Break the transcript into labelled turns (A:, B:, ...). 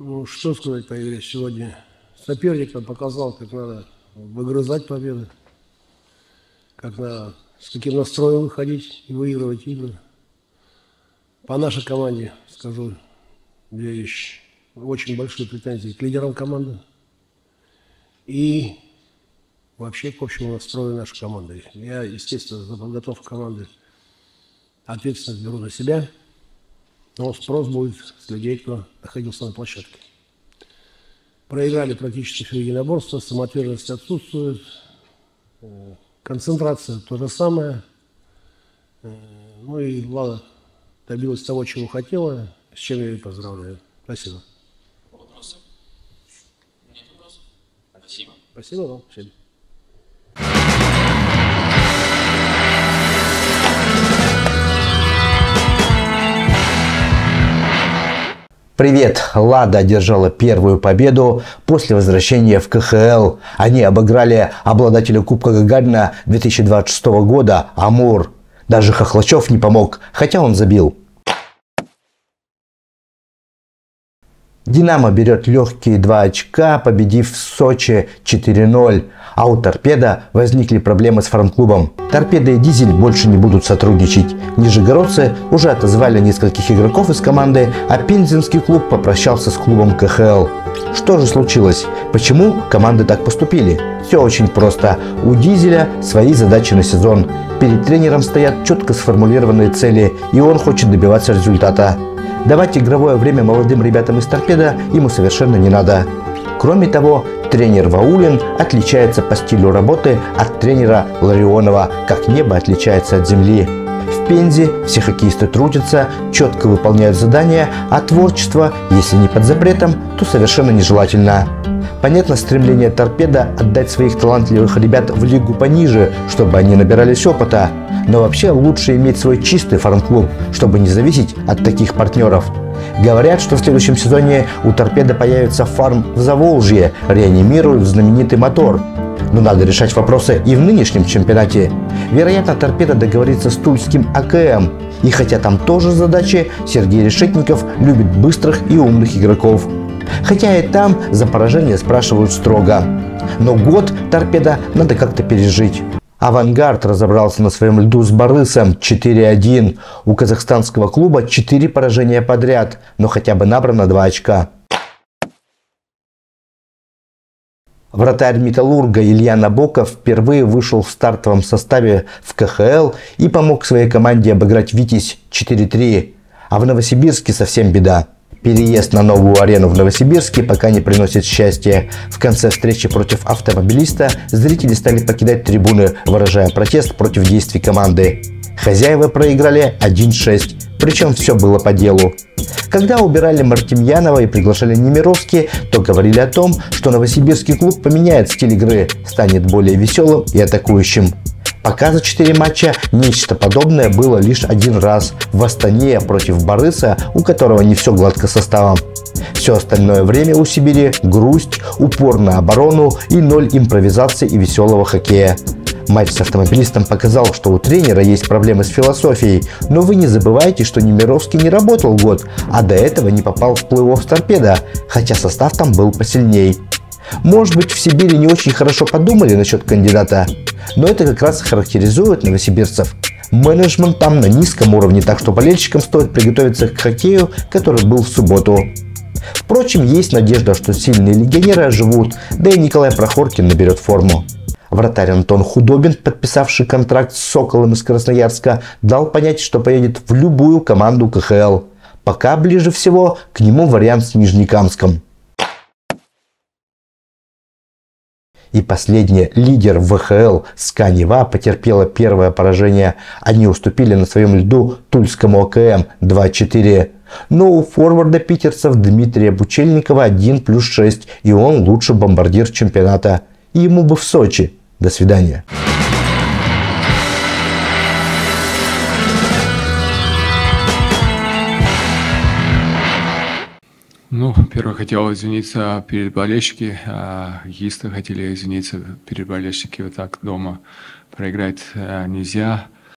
A: Ну, что сказать по игре сегодня? Соперник нам показал, как надо выгрызать победы, как надо, с каким настроем выходить и выигрывать игры. По нашей команде скажу две вещи. Очень большие претензии к лидерам команды и вообще к общему настрою нашей команды. Я, естественно, за подготовку команды ответственность беру на себя – но спрос будет с людей, кто находился на площадке. Проиграли практически все единоборства, самоотверженность отсутствует, э, концентрация то же самое. Э, ну и Влада добилась того, чего хотела, с чем я ее поздравляю. Спасибо. Вопросы? Нет вопросов? Спасибо. Спасибо вам всем.
B: Привет! Лада одержала первую победу после возвращения в КХЛ. Они обыграли обладателя Кубка Гагарина 2026 года Амур. Даже Хохлачев не помог, хотя он забил. Динамо берет легкие 2 очка, победив в Сочи 4-0. А у Торпеда возникли проблемы с фарм-клубом. Торпеда и Дизель больше не будут сотрудничать. Нижегородцы уже отозвали нескольких игроков из команды, а Пензенский клуб попрощался с клубом КХЛ. Что же случилось? Почему команды так поступили? Все очень просто. У Дизеля свои задачи на сезон. Перед тренером стоят четко сформулированные цели, и он хочет добиваться результата. Давать игровое время молодым ребятам из торпеда ему совершенно не надо. Кроме того, тренер Ваулин отличается по стилю работы от тренера Ларионова, как небо отличается от земли. В Пензе все хоккеисты трудятся, четко выполняют задания, а творчество, если не под запретом, то совершенно нежелательно. Понятно стремление торпеда отдать своих талантливых ребят в лигу пониже, чтобы они набирались опыта. Но вообще лучше иметь свой чистый фарм-клуб, чтобы не зависеть от таких партнеров. Говорят, что в следующем сезоне у торпеда появится фарм в Заволжье, реанимируют знаменитый мотор. Но надо решать вопросы и в нынешнем чемпионате. Вероятно, торпеда договорится с Тульским АКМ. И хотя там тоже задачи, Сергей Решетников любит быстрых и умных игроков. Хотя и там за поражение спрашивают строго. Но год торпеда надо как-то пережить. Авангард разобрался на своем льду с Борисом 4-1. У казахстанского клуба 4 поражения подряд, но хотя бы набрано 2 очка. Вратарь Металлурга Илья Набоков впервые вышел в стартовом составе в КХЛ и помог своей команде обыграть «Витязь» 4-3. А в Новосибирске совсем беда. Переезд на новую арену в Новосибирске пока не приносит счастья. В конце встречи против автомобилиста зрители стали покидать трибуны, выражая протест против действий команды. Хозяева проиграли 1-6, причем все было по делу. Когда убирали Мартемьянова и приглашали Немировски, то говорили о том, что новосибирский клуб поменяет стиль игры, станет более веселым и атакующим. Пока за 4 матча нечто подобное было лишь один раз в Астане против Барыса, у которого не все гладко составом. Все остальное время у Сибири грусть, упор на оборону и ноль импровизации и веселого хоккея. Матч с автомобилистом показал, что у тренера есть проблемы с философией, но вы не забывайте, что Немировский не работал год, а до этого не попал в плей-офф торпеда, хотя состав там был посильней. Может быть, в Сибири не очень хорошо подумали насчет кандидата, но это как раз характеризует новосибирцев. Менеджмент там на низком уровне, так что болельщикам стоит приготовиться к хоккею, который был в субботу. Впрочем, есть надежда, что сильные легионеры оживут, да и Николай Прохоркин наберет форму. Вратарь Антон Худобин, подписавший контракт с Соколом из Красноярска, дал понять, что поедет в любую команду КХЛ. Пока ближе всего к нему вариант с Нижнекамском. И последнее, лидер ВХЛ Сканева потерпела первое поражение. Они уступили на своем льду Тульскому ОКМ 2-4. Но у форварда питерцев Дмитрия Бучельникова 1 плюс 6, и он лучший бомбардир чемпионата. И ему бы в Сочи. До свидания.
C: Ну, первое, хотел извиниться перед болельщиками. А хоккеисты хотели извиниться перед болельщиками. Вот так дома проиграть а, нельзя.